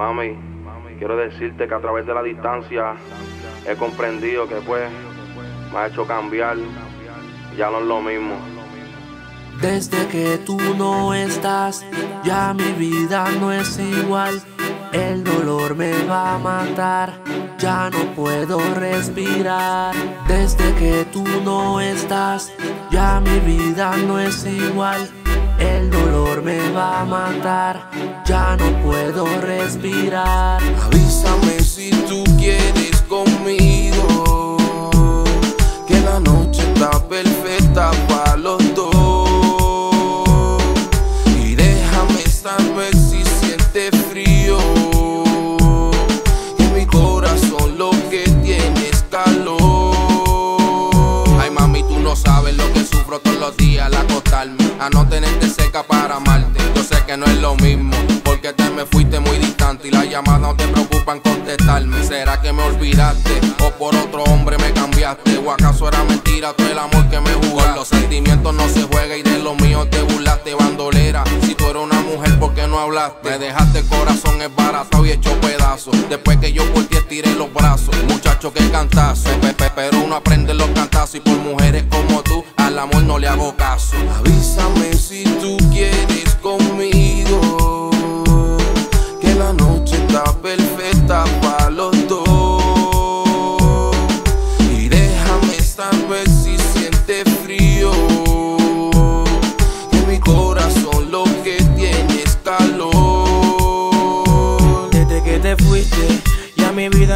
Mami, quiero decirte que a través de la distancia he comprendido que pues me ha hecho cambiar, ya no es lo mismo. Desde que tú no estás, ya mi vida no es igual. El dolor me va a matar, ya no puedo respirar. Desde que tú no estás, ya mi vida no es igual. Me va a matar, ya no puedo respirar. Avísame si tú quieres conmigo, que la noche está perfecta para los dos. Y déjame saber si siente frío, que mi corazón lo que tiene es calor. Ay mami, tú no sabes lo que sufro todos los días al acostarme, a no tenerte cerca para amarte. No es lo mismo, porque te me fuiste muy distante y las llamadas no te preocupan contestarme. ¿Será que me olvidaste o por otro hombre me cambiaste? ¿O acaso era mentira todo el amor que me jugó? Los sentimientos no se juega y de lo mío te burlaste, bandolera. Si tú eres una mujer, ¿por qué no hablaste? Me dejaste el corazón esbaratado y hecho pedazos. Después que yo por ti estiré los brazos, muchacho que cantazo. Pe- pe- Pero uno aprende los cantazos y por mujeres como tú, al amor no le hago caso. Avísame si tú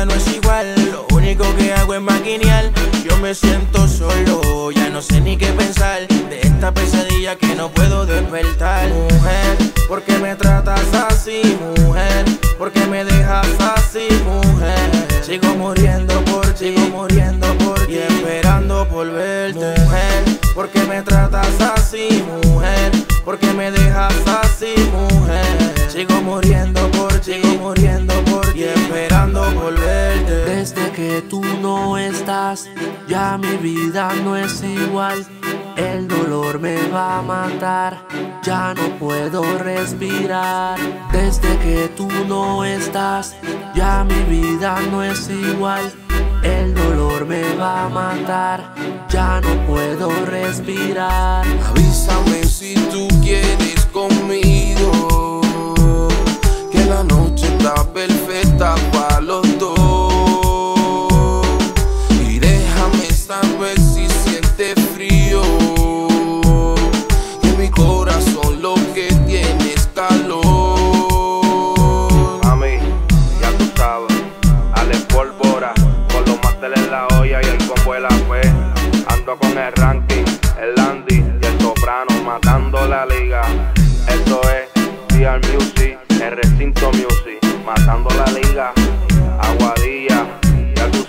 no es igual. Lo único que hago es maquinear. Yo me siento solo, ya no sé ni qué pensar de esta pesadilla que no puedo despertar. Mujer, ¿por qué me tratas así, mujer? ¿Por qué me dejas así, mujer? Sigo muriendo por sigo muriendo por y esperando por. Mujer, ¿por qué me tratas así, mujer? ¿Por qué me dejas así, mujer? Sigo muriendo por ti, que tú no estás, ya mi vida no es igual. El dolor me va a matar, ya no puedo respirar. Desde que tú no estás, ya mi vida no es igual. El dolor me va a matar, ya no puedo respirar. Avísame si tú quieres conmigo, másteres en la olla y el combo de la fe. Ando con el ranking, el Andy y el soprano, matando la liga. Esto es PR Music, el recinto Music, matando la liga. Aguadilla, ya tú